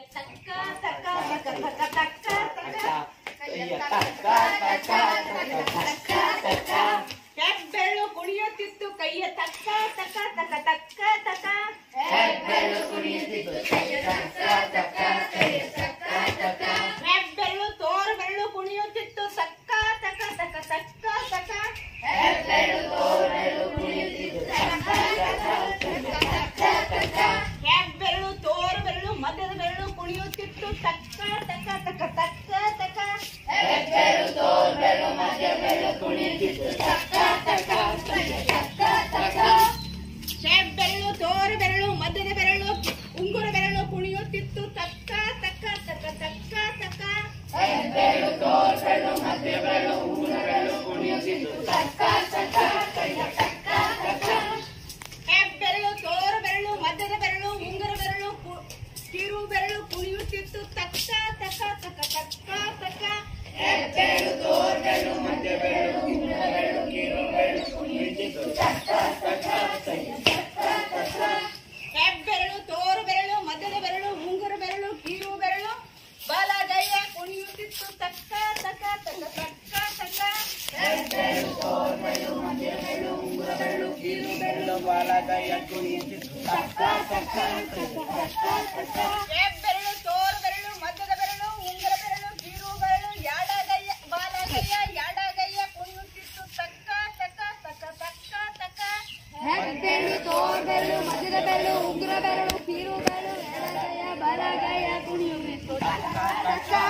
ತಕ್ಕ ತಕ್ಕ ತಕ್ಕ ತಕ್ಕ ತಕ್ಕ ತಕ್ಕ ಹೆಬ್ಬೆರಳು ಕುಣಿಯುತ್ತಿತ್ತು ಕೈಯ ತಕ್ಕ ತಕ್ಕ ಬೆರಳು ಕುಣಿಯುತ್ತಿತ್ತು ತಕ್ಕ ತಕ್ಕ ತಕ್ಕ ತಕ್ಕ ತಕ್ಕ ಹೆಬ್ಬೆರಳು ತೋರು ಬೆರಳು ಮಧ್ಯದ ಬೆರಳು ಉಂಗುರ ಬೆರಳು ಕಿರು ಬೆರಳು ಎಡಗೈಯ ಬಾಲಗೈಯ ಎಡಗೈಯ ಕುಣಿಯುತ್ತಿತ್ತು ತಕ್ಕ ತಕ್ಕ ತಕ್ಕ ತಕ್ಕ ತಕ್ಕ ಹೆಬ್ಬೆರಳು ತೋರ್ ಬೆರಳು ಮಧ್ಯದ ಬೆರಳು ಉಂಗುರ ಬೆರಳು ಕೀರು ಬೆರಳು ಎಡಗೈಯ ಬಲಗೈಯ ಕುಣಿಯುವಿತ್ತು ಟಕ್ಕ ಟಕ್ಕ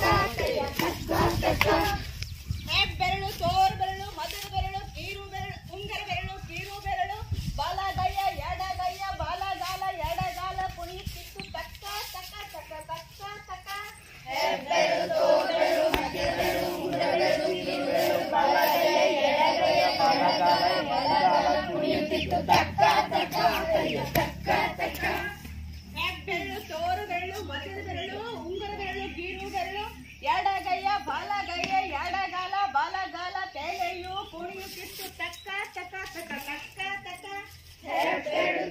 ಹೆಬ್ಬೆರಳು ತೋರು ಬೆರಳು ಮಧ್ಯದ ಬೆರಳು ಉಂಗುರ ಬೆರಳು ಕಿರು ಬೆರಳು ಎಡಗೈಯ ಬಲಗೈಯ ಎಡಗಾಲ ಬಲಗಾಲ ತೆಳೆಯು ಕುಣಿಯುತ್ತಿತ್ತು ತಕ್ಕ ತಕ್ಕ ತಕ್ಕ ತಕ್ಕ ತಕ್ಕ ಹೆಬ್ಬೆರಳು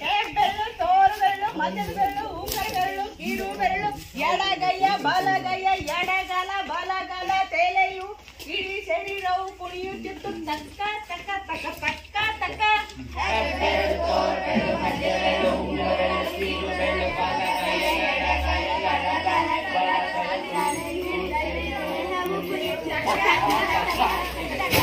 ಹೆಬ್ಬೆರಳು ತೋರು ಬೆರಳು ಮಧ್ಯದ ಬೆರಳು ಉಂಗುರ ಬೆರಳು ಕಿರು ಬೆರಳು ಎಡಗೈಯ ಬಲಗೈಯ ಎಡಗಾಲ ಬಲಗಾಲ ತೇಲೆಯು ಇಡೀ ಶರೀರವು ಕುಣಿಯುತ್ತಿತ್ತು ತಕ್ಕ ತಕ್ಕ ತಕ್ಕ ತಕ್ಕ ತಕ್ಕ Yeah.